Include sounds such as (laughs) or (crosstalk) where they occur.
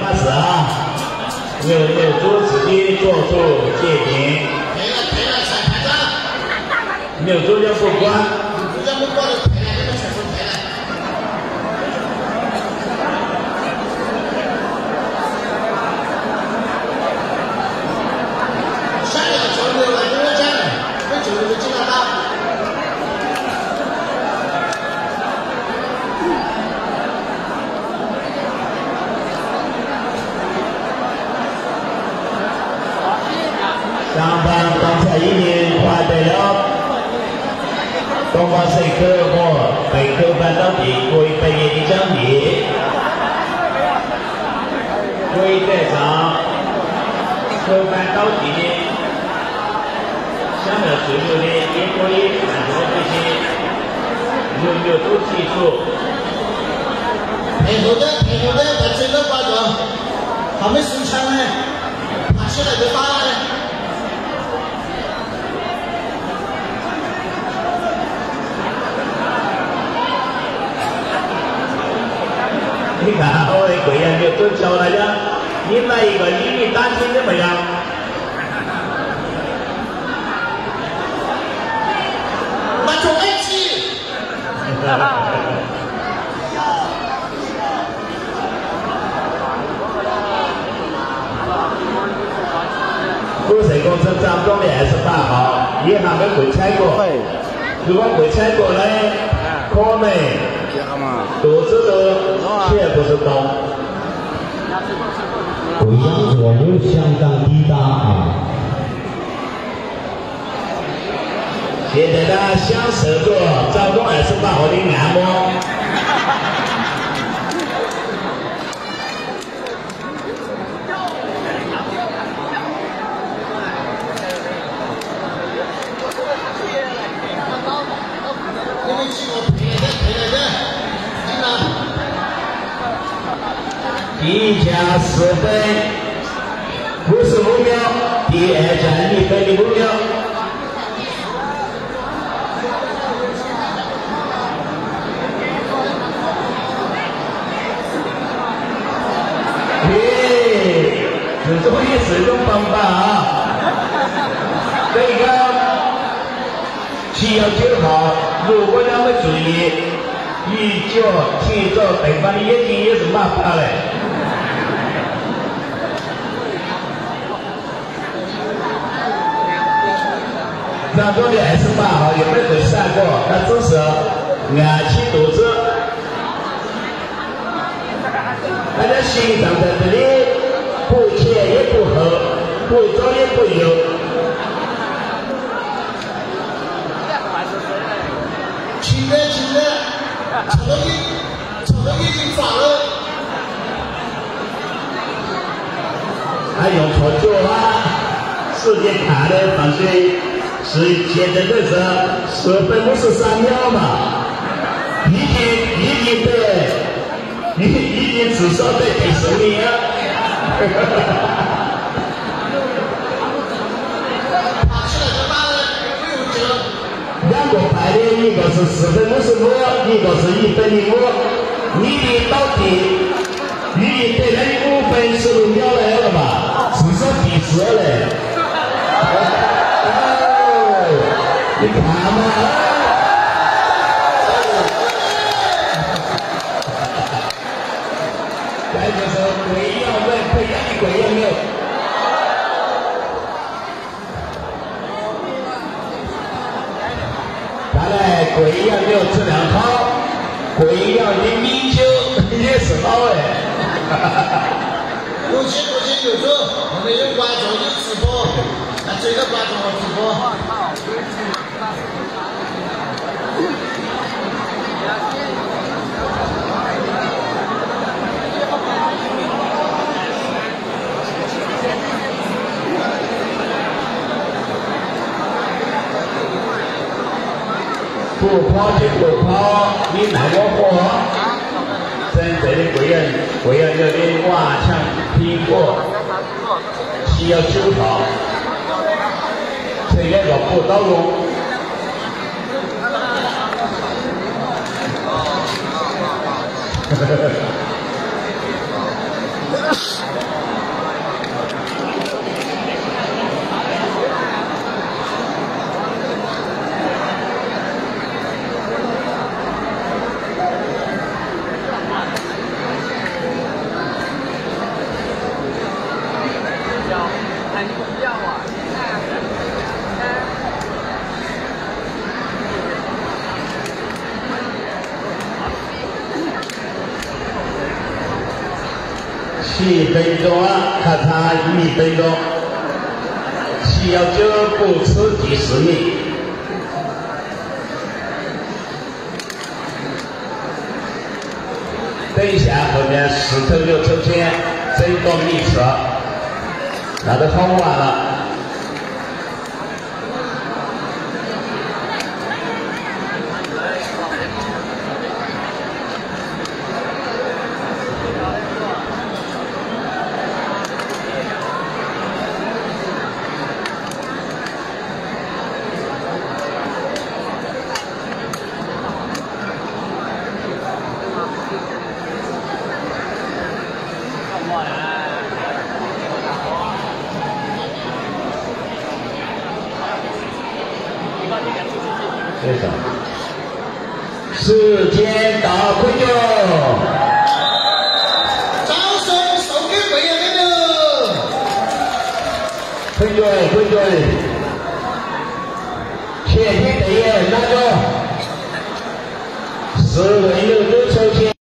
开始啊！六六桌子的做出界定。赔了赔了，彩排长。六桌要过 သုံးပါစိတ်ကောဘောဘိတုပန်တော့ဒီကိုယ်ပရေဒီချမ်းဒီကိုယ်တဲ့သာသုံးပန်တော့ဒီရှမ်းတော်ဆွေမျိုးနဲ့အင်းကိုရေးအန်တော်ဖြစ်ခြင်းလူမျိုးတို့ချီဆိုဘယ်လိုတဲ့ဘယ်လိုတဲ့ဘယ်စင်တော့ပါတော့ हमें सूचना है tôi chờ này nhá. Những này bởi vì người ta xin cái phải học. Mà chúng ấy chi cô sẽ sân trăm có mẹ sân ba họ. Nghĩa là cái buổi trái của cứ có buổi trái của đấy cô này. Tổ chức được xe của dân đồng 不要我又相当滴大啊！现在呢，享受着，早顾还是把我的按摩。一家四分五十目标第二家一分的目标耶这终于是一种方法啊？这个七幺九号如果他们注意一脚踢着对方的眼睛也是蛮好的当中的 S 八哈也没走散过，那这是俺去读书。大家欣赏在这里，不前也不后，不左也不右。亲的亲的，瞅着你，瞅着眼睛长了。还有错就啊，世界看的放心。是现在都是四百五十三秒嘛，一年一年的，一一年至少得几十年啊！两个排列，一个是四分五十五，一个是一百零五，一的到底，一的得那五分十六秒嘞。好好好来一首贵阳人贵阳的贵阳看来贵阳的质量好贵阳的米酒也是好哎我们有观众有直播那这个观众和直播。不跑就不跑你卖我货真正的贵人贵人有的顽强拼搏需要手套这个要不到哦 Yeah. (laughs) 关。六桌要过关了。七分钟啊，咔嚓一分钟，七幺九不吃第十名。等一下，后面四头六抽签，整个名次，那都好玩了。时间到，快点！掌声送给贵阳的牛！快点，快点！前天队员哪个？是。